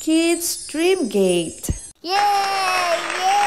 Kids Dream Gate. Yay! Yay!